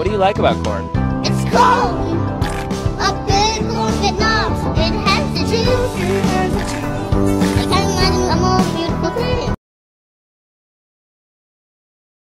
What do you like about corn? It's cold! Up in Vietnam, it has the juice.